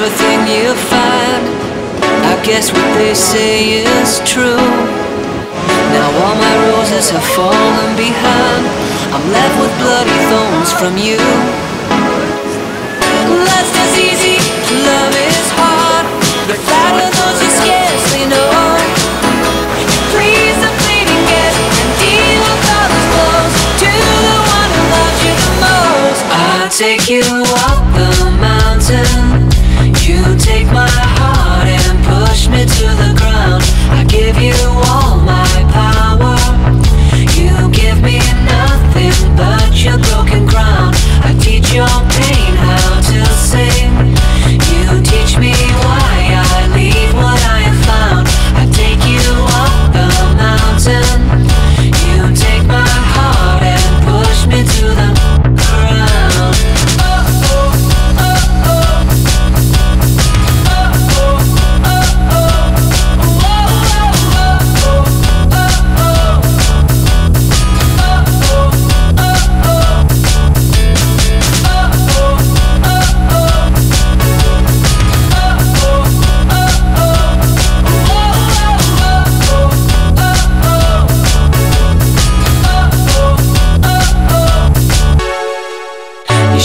everything you find. I guess what they say is true. Now all my roses have fallen behind. I'm left with bloody thorns from you. Lust is easy, love is hard. The flight of those you scarcely know. Take you up the mountain. You take my heart and push me to the ground. I give you all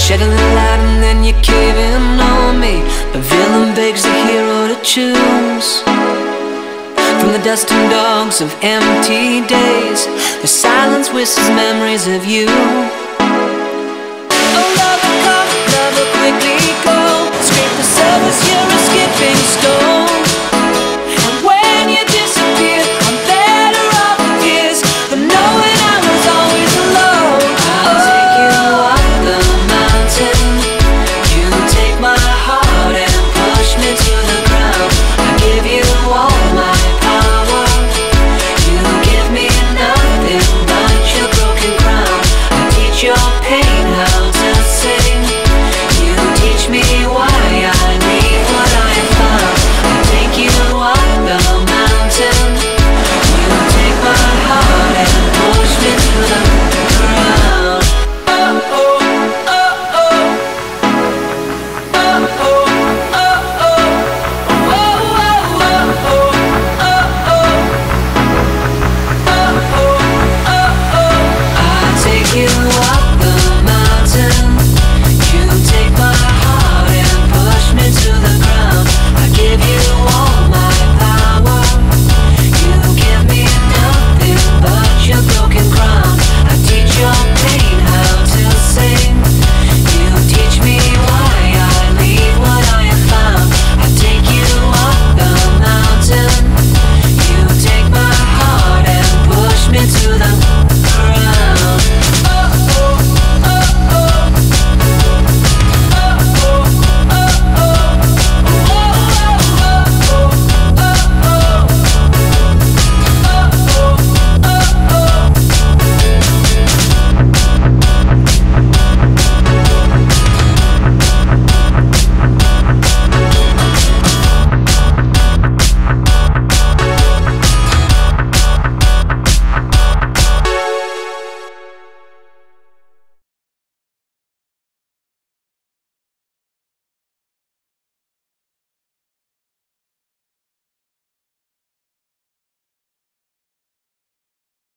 shed a little light and then you cave in on me. The villain begs the hero to choose. From the dust and dogs of empty days, the silence whispers memories of you.